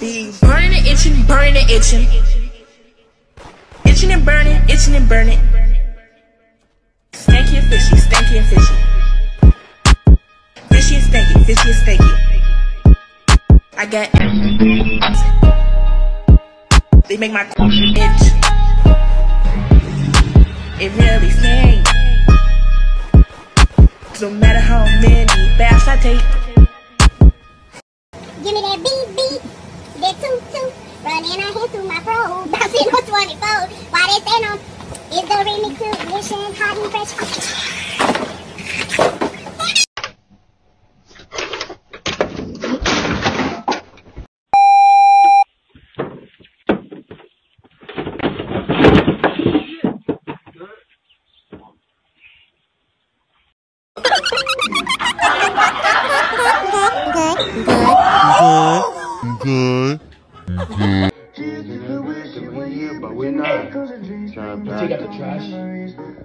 Be burning itching, burning itching. Itching and burning, itching and burning. Stanky and fishy, stanky and fishy. Fishy and stanky, fishy and stanky. I got. They make my itch. It really stinks. No matter how many baths I take. Give me that beat beat, that toot toot, running our hands through my fro, bouncing on 24. Why they say no? It's the remix edition, hot and fresh. Good, Good. But we're not. Take out the trash.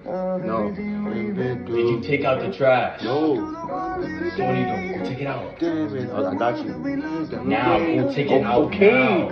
No. Did Did you take out the trash? No. What are you doing? Go take it out. I got you. Now, go take it out Okay.